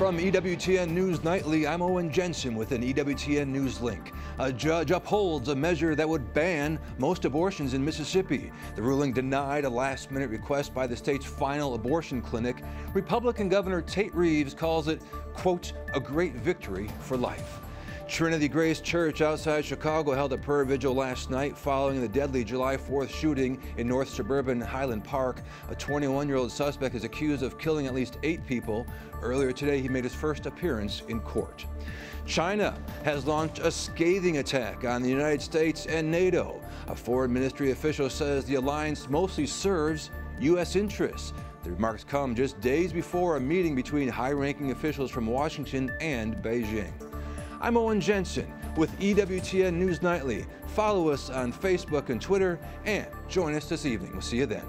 From EWTN News Nightly, I'm Owen Jensen with an EWTN News link. A judge upholds a measure that would ban most abortions in Mississippi. The ruling denied a last minute request by the state's final abortion clinic. Republican Governor Tate Reeves calls it, quote, a great victory for life. Trinity Grace Church outside Chicago held a prayer vigil last night following the deadly July 4th shooting in north suburban Highland Park. A 21-year-old suspect is accused of killing at least eight people. Earlier today, he made his first appearance in court. China has launched a scathing attack on the United States and NATO. A foreign ministry official says the alliance mostly serves U.S. interests. The remarks come just days before a meeting between high-ranking officials from Washington and Beijing. I'm Owen Jensen with EWTN News Nightly. Follow us on Facebook and Twitter and join us this evening. We'll see you then.